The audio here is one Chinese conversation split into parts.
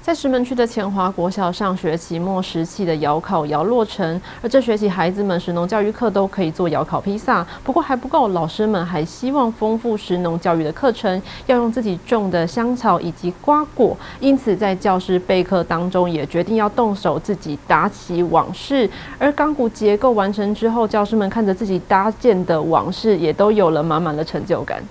在石门区的前华国小上学期末时期的窑烤窑落成，而这学期孩子们食农教育课都可以做窑烤披萨。不过还不够，老师们还希望丰富食农教育的课程，要用自己种的香草以及瓜果。因此，在教师备课当中，也决定要动手自己搭起网室。而钢骨结构完成之后，教师们看着自己搭建的网室，也都有了满满的成就感。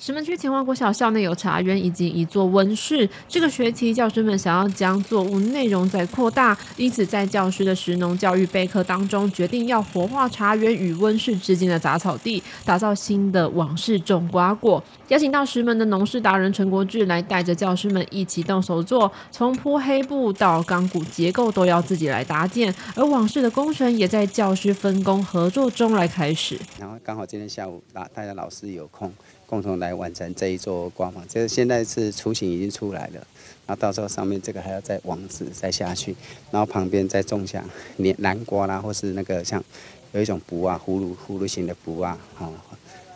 石门区前华国小校内有茶园以及一座温室。这个学期，教师们想要将作物内容再扩大，因此在教师的食农教育备课当中，决定要活化茶园与温室之间的杂草地，打造新的网室种瓜果。邀请到石门的农事达人陈国志来带着教师们一起动手做，从铺黑布到钢骨结构都要自己来搭建。而网室的工程也在教师分工合作中来开始。然后刚好今天下午，大大家老师有空。共同来完成这一座光芒。就是现在是雏形已经出来了，然后到时候上面这个还要再网子再下去，然后旁边再种下南南瓜啦，或是那个像有一种卜啊，葫芦葫芦形的卜啊，哦，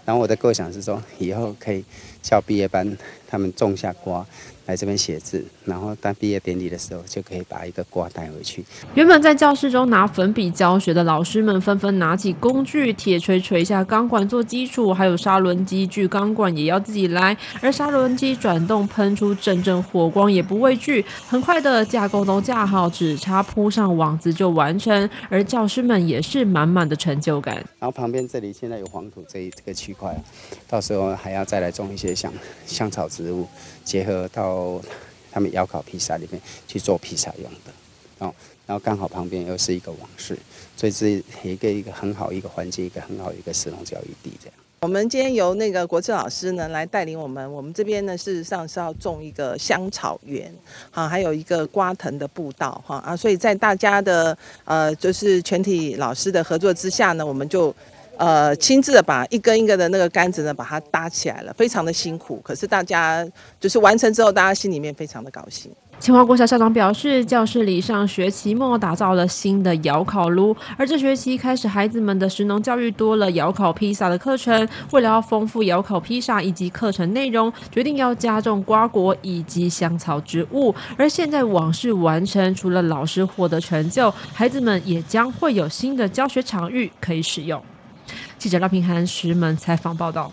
然后我的构想是说，以后可以叫毕业班他们种下瓜。来这边写字，然后当毕业典礼的时候，就可以把一个瓜带回去。原本在教室中拿粉笔教学的老师们，纷纷拿起工具，铁锤锤下钢管做基础，还有砂轮机锯钢管也要自己来。而砂轮机转动，喷出阵阵火光，也不畏惧。很快的架构都架好，只差铺上网子就完成。而教师们也是满满的成就感。然后旁边这里现在有黄土这一这个区块，到时候还要再来种一些香香草植物，结合到。他们窑烤披萨里面去做披萨用的，哦，然后刚好旁边又是一个网室，所以是一个一个很好一个环境，一个很好一个石农教育地这样。我们今天由那个国志老师呢来带领我们，我们这边呢事实上是要种一个香草园，哈，还有一个瓜藤的步道，哈啊，所以在大家的呃就是全体老师的合作之下呢，我们就。呃，亲自的把一根一根的那个杆子呢，把它搭起来了，非常的辛苦。可是大家就是完成之后，大家心里面非常的高兴。清华国小校长表示，教室里上学期末打造了新的窑烤炉，而这学期开始，孩子们的食农教育多了窑烤披萨的课程。为了要丰富窑烤披萨以及课程内容，决定要加重瓜果以及香草植物。而现在网事完成，除了老师获得成就，孩子们也将会有新的教学场域可以使用。记者廖平涵石门采访报道。